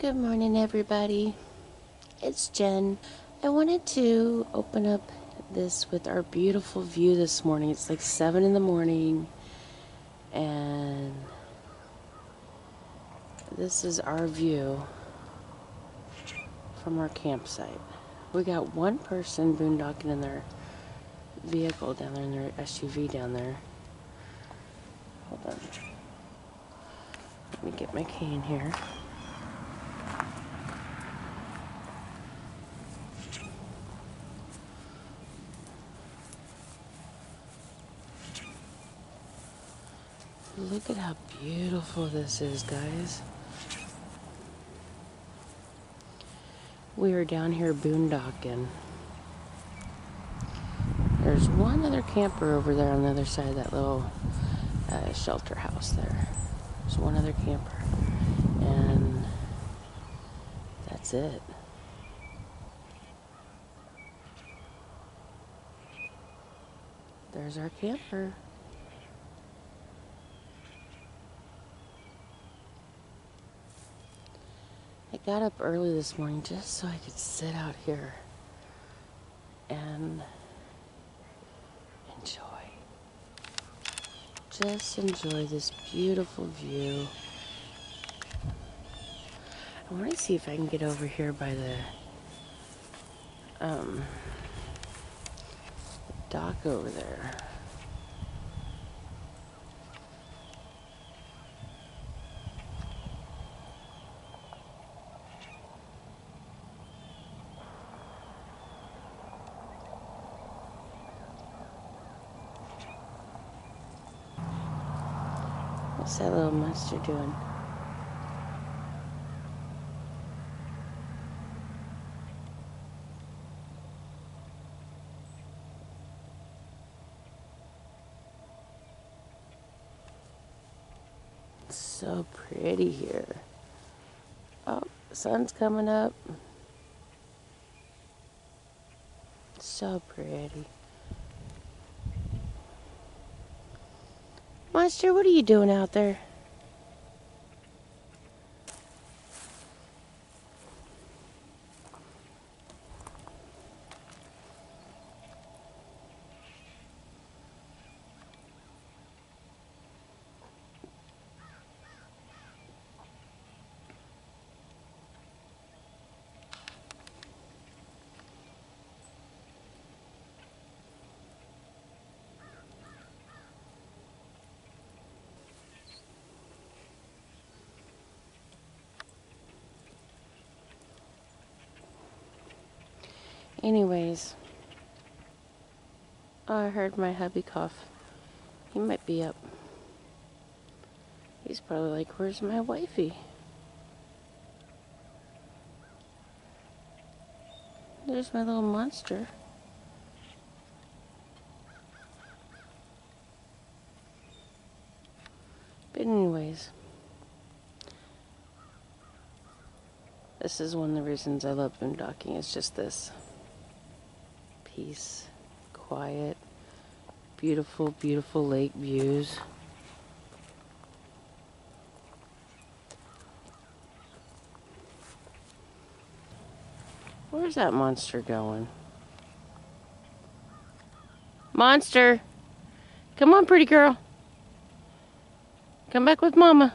Good morning, everybody. It's Jen. I wanted to open up this with our beautiful view this morning. It's like 7 in the morning, and this is our view from our campsite. We got one person boondocking in their vehicle down there, in their SUV down there. Hold on. Let me get my cane here. Look at how beautiful this is, guys. We are down here boondocking. There's one other camper over there on the other side of that little uh, shelter house there. There's one other camper. And that's it. There's our camper. I got up early this morning just so I could sit out here and enjoy. Just enjoy this beautiful view. I want to see if I can get over here by the um, dock over there. What's that little monster doing? So pretty here. Oh, sun's coming up. So pretty. Monster, what are you doing out there? Anyways, I heard my hubby cough. He might be up. He's probably like, Where's my wifey? There's my little monster. But, anyways, this is one of the reasons I love boondocking. It's just this peace, quiet, beautiful, beautiful lake views. Where's that monster going? Monster! Come on, pretty girl. Come back with Mama.